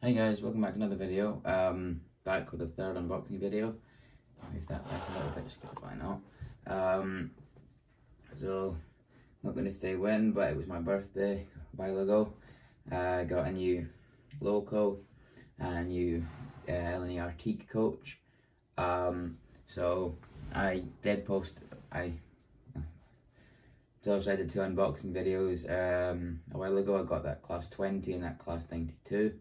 Hey guys, welcome back to another video. Um, back with a third unboxing video. Move that back a little bit, just why not. Um, so, not going to stay when, but it was my birthday a while ago. Uh, I uh, got a new loco and a new uh, LNE Artique coach. Um, so, I did post, I so I did two unboxing videos um, a while ago. I got that class 20 and that class 92.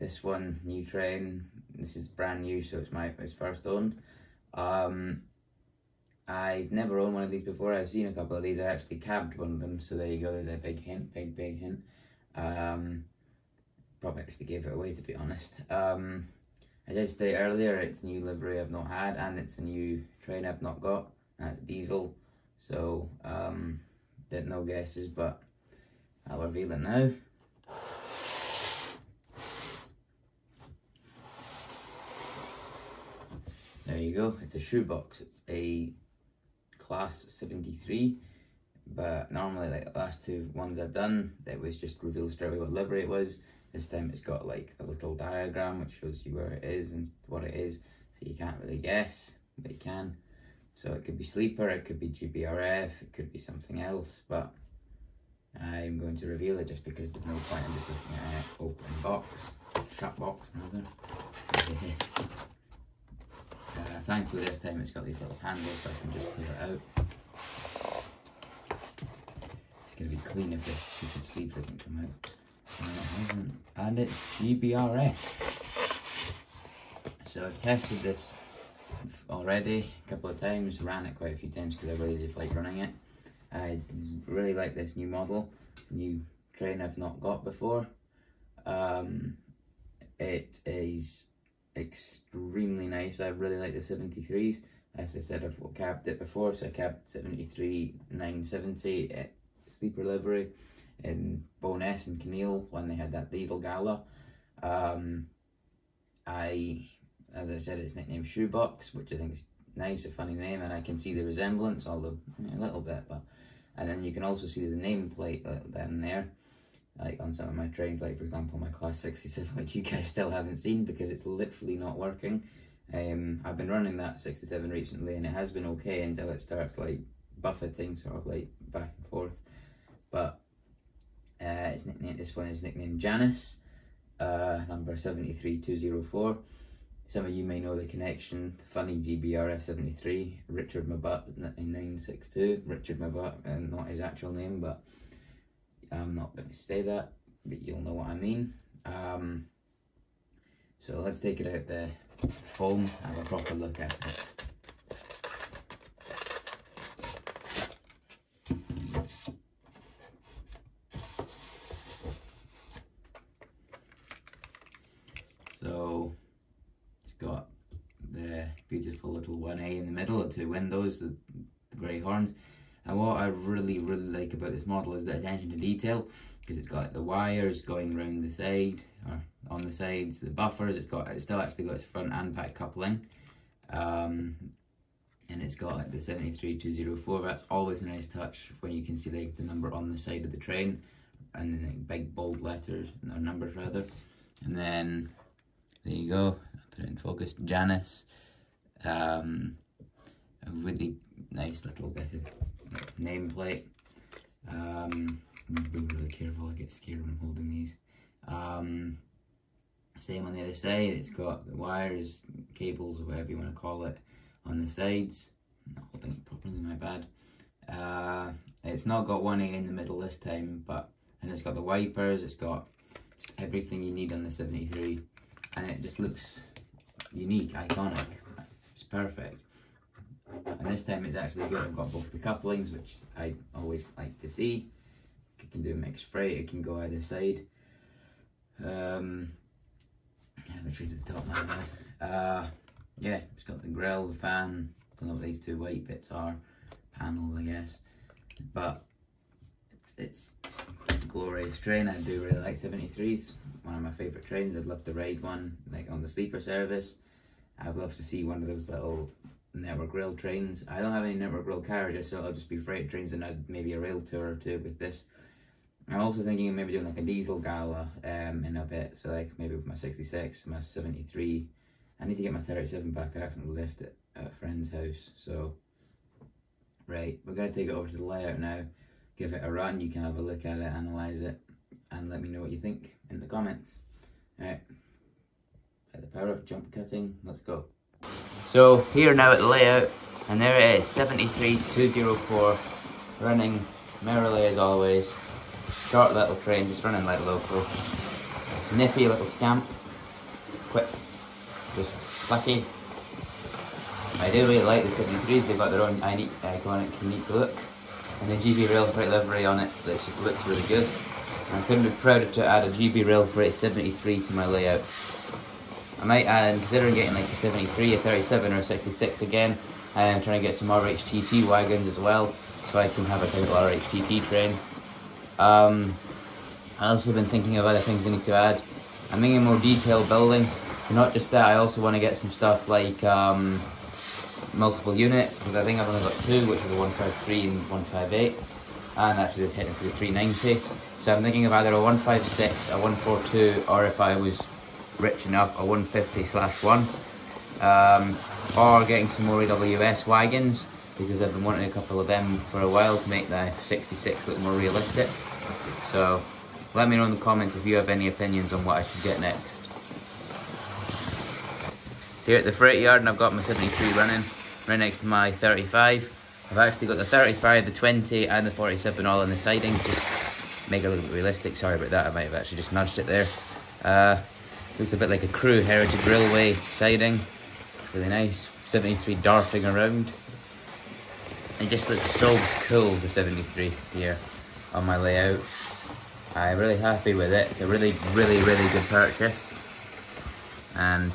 This one, new train, this is brand new, so it's my it's first owned. Um, I've never owned one of these before. I've seen a couple of these. I actually cabbed one of them, so there you go. There's a big hint, big, big hint. Um, probably actually gave it away, to be honest. Um, I did say earlier, it's a new livery I've not had, and it's a new train I've not got. It's diesel, so um, did no guesses, but I'll reveal it now. You go, it's a shoebox. It's a class 73, but normally like the last two ones I've done, that was just revealed straight away what livery it was. This time it's got like a little diagram which shows you where it is and what it is, so you can't really guess, but you can. So it could be sleeper, it could be GBRF, it could be something else, but I'm going to reveal it just because there's no point in just looking at an open box, shut box rather. Thankfully this time it's got these little handles so I can just pull it out. It's going to be clean if this stupid sleeve doesn't come out. And it hasn't. And it's GBRF. So I've tested this already a couple of times, ran it quite a few times because I really just like running it. I really like this new model, new train I've not got before. Um, it is extremely nice. I really like the 73s. As I said, I've cabbed it before, so I cabbed 73 970 at Sleeper Livery in Bo'ness and Kinneil when they had that diesel gala. Um, I, as I said, it's nicknamed Shoebox, which I think is nice, a funny name, and I can see the resemblance, although a little bit, but and then you can also see the nameplate uh, then there like on some of my trains, like for example my class 67, which you guys still haven't seen because it's literally not working. Um, I've been running that 67 recently and it has been okay until it starts like buffeting sort of like back and forth. But uh, it's nicknamed, this one is nicknamed Janice, uh, number 73204. Some of you may know the connection, funny GBRF 73, Richard Mabbutt in 962, Richard Mabbutt, and not his actual name, but I'm not going to say that, but you'll know what I mean. Um, so let's take it out the foam, have a proper look at it. So it's got the beautiful little 1A in the middle, the two windows, the, the grey horns. And what I really, really like about this model is the attention to detail because it's got the wires going around the side or on the sides, the buffers, it's got it's still actually got its front and back coupling. Um, and it's got like the 73204, that's always a nice touch when you can see like the number on the side of the train and then like, big bold letters, or numbers rather. And then there you go, I'll put it in focus, Janice. Um, a really nice little bit of nameplate. Um, being really careful, I get scared when I'm holding these. Um, same on the other side, it's got the wires, cables, whatever you want to call it, on the sides. I'm not holding it properly, my bad. Uh, it's not got 1A in the middle this time, but and it's got the wipers, it's got everything you need on the 73, and it just looks unique, iconic. It's perfect and this time it's actually good. I've got both the couplings, which I always like to see. It can do a mixed freight, it can go either side. Um, I haven't treated the top, my bad. Uh, yeah, it's got the grill, the fan, don't know what these two white bits are, panels I guess, but it's, it's glorious train. I do really like 73s, one of my favourite trains. I'd love to ride one, like on the sleeper service. I'd love to see one of those little network rail trains. I don't have any network rail carriages, so I'll just be freight trains and maybe a rail tour or two with this. I'm also thinking of maybe doing like a diesel gala um, in a bit. So like maybe with my 66, my 73. I need to get my 37 back. I accidentally left it at a friend's house. So, right, we're going to take it over to the layout now. Give it a run. You can have a look at it, analyze it, and let me know what you think in the comments. Alright, by the power of jump cutting, let's go. So, here now at the layout, and there it is, 73204, running merrily as always. Short little train, just running like a local. Sniffy little scamp. Quick. Just lucky. I do really like the 73s, they've got their own iconic, unique look. And the GB Rail Freight livery on it that just looks really good. And I couldn't be prouder to add a GB Rail Freight 73 to my layout. I might I'm considering getting like a 73, a 37 or a 66 again. I'm trying to get some RHTT wagons as well, so I can have a typical RHTT train. Um, I also been thinking of other things I need to add. I'm thinking more detailed buildings, But not just that, I also want to get some stuff like um, multiple unit, because I think I've only got two, which are the 153 and 158, and actually technically the 390. So I'm thinking of either a 156, a 142, or if I was rich enough, a 150 slash 1. Um, or getting some more AWS wagons, because I've been wanting a couple of them for a while to make the 66 look more realistic. So let me know in the comments if you have any opinions on what I should get next. Here at the freight yard and I've got my 73 running right next to my 35. I've actually got the 35, the 20 and the 47 all on the siding just make it a little bit realistic. Sorry about that, I might have actually just nudged it there. Uh, looks a bit like a crew heritage railway siding. Really nice. 73 darting around. It just looks so cool, the 73 here on my layout. I'm really happy with it. It's a really, really, really good purchase. And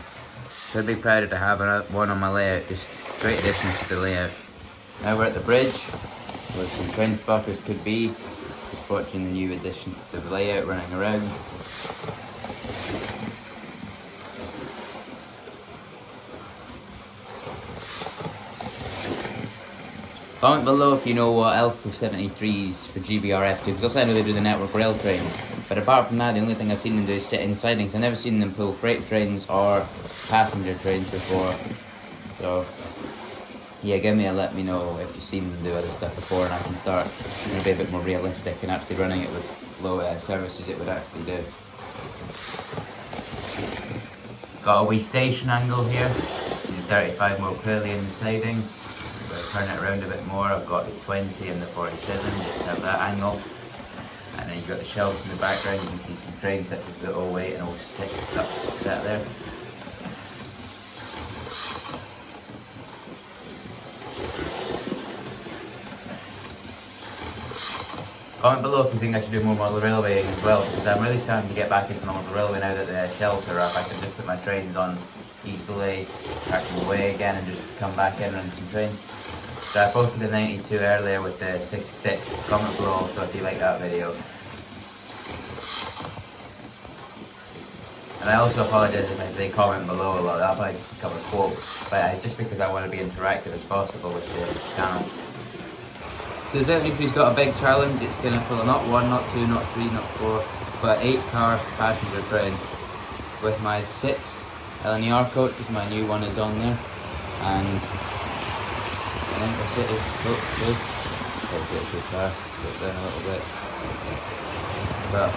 should be proud to have one on my layout. Just great addition to the layout. Now we're at the bridge, where some train spotters could be. Just watching the new addition to the layout running around. Comment below if you know what else the 73s for GBRF do, because also I know they do the network rail trains. But apart from that, the only thing I've seen them do is sit in sidings. I've never seen them pull freight trains or passenger trains before. So, yeah, give me a let me know if you've seen them do other stuff before and I can start be a bit more realistic and actually running it with low uh, services it would actually do. Got a wee station angle here, 35 more clearly in the siding turn it around a bit more, I've got the 20 and the 47, just have that angle. And then you've got the shelves in the background, you can see some trains such as the 08 and 06 up that there. Oh, Comment below if you think I should do more model railwaying as well, because I'm really starting to get back into model railway now that the shelves are up. I can just put my trains on easily, track them away again and just come back in and some trains. So I posted the 92 earlier with the 66. Comment below also if you like that video. And I also apologise if I say comment below a lot, that'll probably become a quote. But it's just because I want to be interactive as possible with the channel. So the 73's got a big challenge, it's going to pull not one, not two, not three, not four, but eight car passenger train. With my six LNER coach, which my new one is on there. And and that's it, oh, good. Got a bit too fast, put down a little bit. But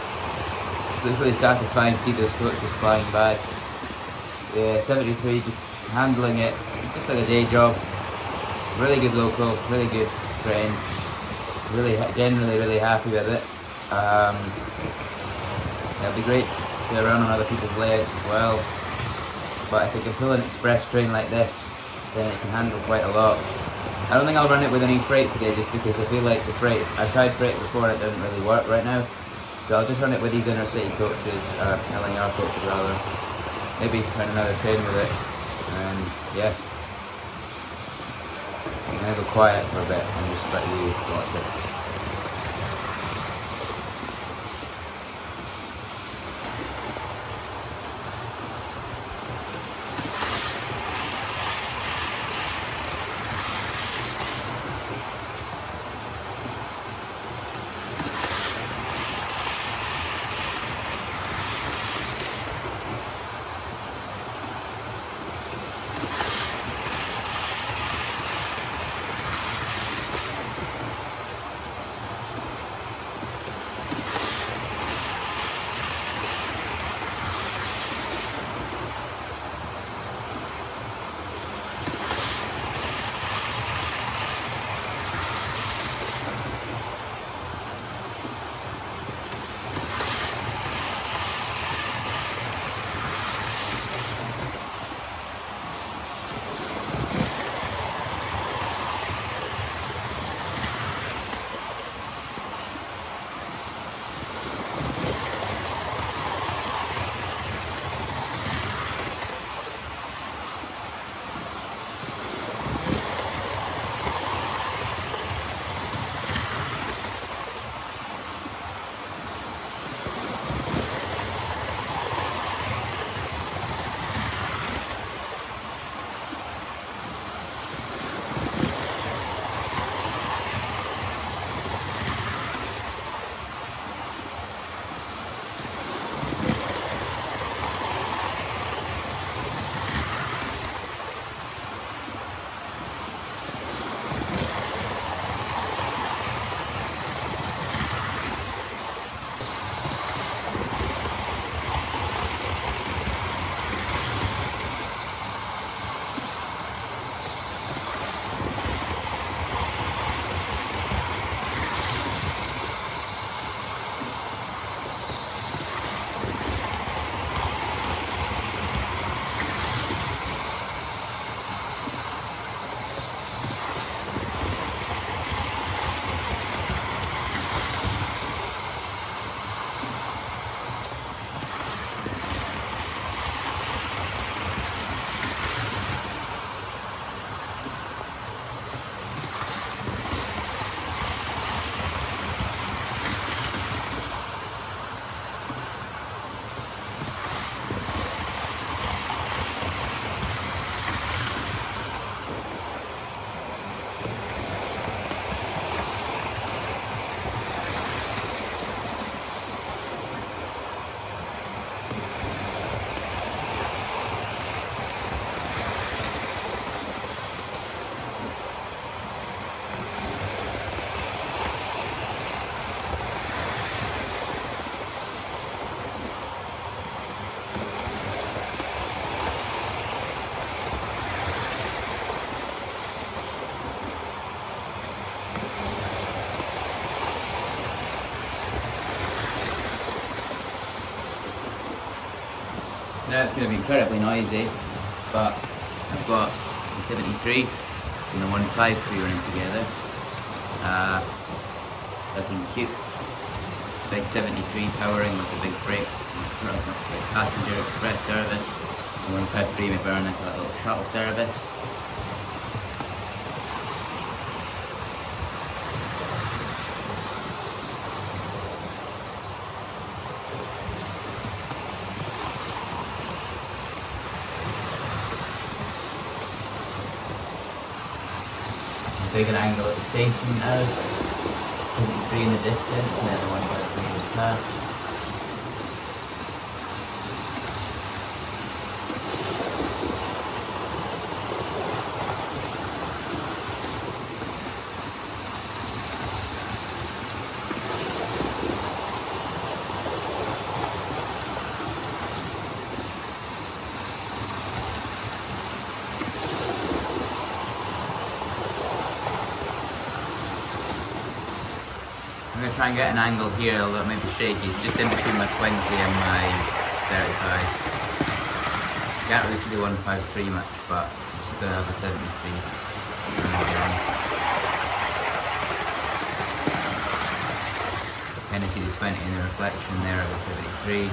it's really satisfying to see those coaches flying by. Yeah, 73 just handling it just like a day job. Really good local, really good train. Really, generally really happy with it. Um, it'll be great to run on other people's layouts as well. But if you can pull an express train like this, then it can handle quite a lot. I don't think I'll run it with any freight today just because I feel like the freight, I've tried freight before and it doesn't really work right now. So I'll just run it with these inner city coaches, uh, or LNER coaches rather. Maybe run another train with it. And yeah. I'm gonna go quiet for a bit and just let you watch it. It's going to be incredibly noisy, but I've got the 73 and the 153 running together. Uh, looking cute. Big 73 powering with a big brake, passenger express service. And 153 may burn like a little shuttle service. Big an angle at the station now. 73 in the distance and then the one by the past. Try and get an angle here, although it may be shaky. Just in between my 20 and my 35. Can't really the 153 much, but I'm just uh, going to have a 73. Kind of see the 20 in the reflection there of the 73.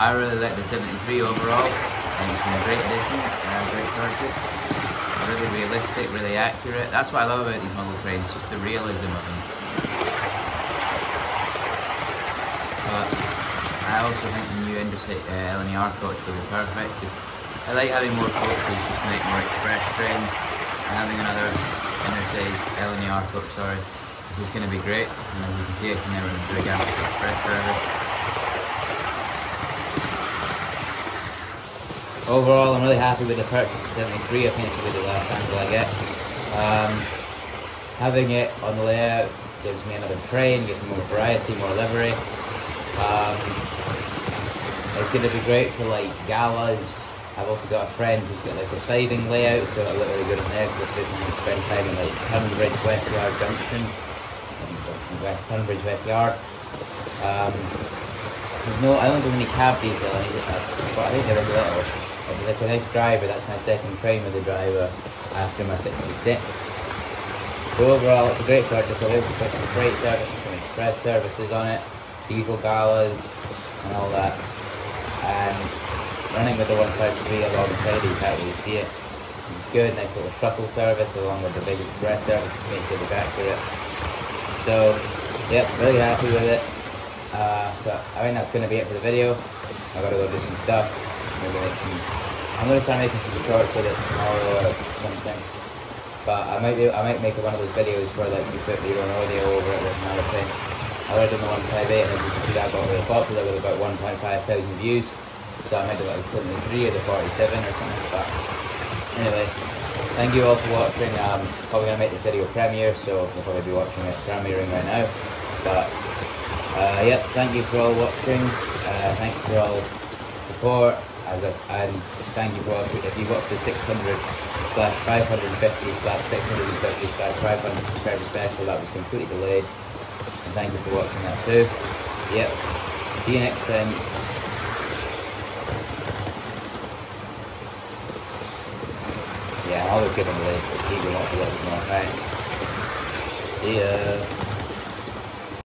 I really like the 73 overall and it's been a great addition, uh, great purchase. Really realistic, really accurate. That's what I love about these model trains, just the realism of them. But I also think the new Intercity uh, LNER coach will be perfect. Just, I like having more coaches just make more express trains. And having another Intercity LNER coach, sorry, is going to be great. And as you can see, I can never do a express service. Overall, I'm really happy with the purchase of 73. I think it's going the last angle I get. Um, having it on the layout gives me another train, gives me more variety, more livery. Um, it's going to be great for like galas. I've also got a friend who's got like a siding layout, so it'll look really good on there because it's going to spend time in like Tonbridge West Yard Junction, West Tonbridge West Yard. Um, no, I don't have any cab detail, I, I think they're really little. Like a nice driver, that's my second train with the driver after my 66. So overall, it's a great. I'll be able to some freight services, some express services on it, diesel galas, and all that. And running with the 153 alongside you can't see it. It's good, nice little shuttle service along with the big express service, which makes it look accurate. So, yep, really happy with it. Uh, but I think that's going to be it for the video. I gotta go do some stuff. I'm gonna try making some shorts with it tomorrow or something. But I might be, I might make one of those videos where like you put your own audio over it with another thing. I already done the 158 and as you can see that got really popular with about 1.5 thousand views. So I might do like 73 or the 47 or something like that. Anyway, thank you all for watching. I'm probably gonna make this video premiere, so you'll probably be watching it premiering right now. But uh, yeah, thank you for all watching. Uh, thanks for all support as thank you for watching if you watched the 600 slash 550 slash 650 slash 500 subscriber special that was completely delayed. And thank you for watching that too. Yep. See you next time. Yeah I always give them a link but see you watch a little more right see ya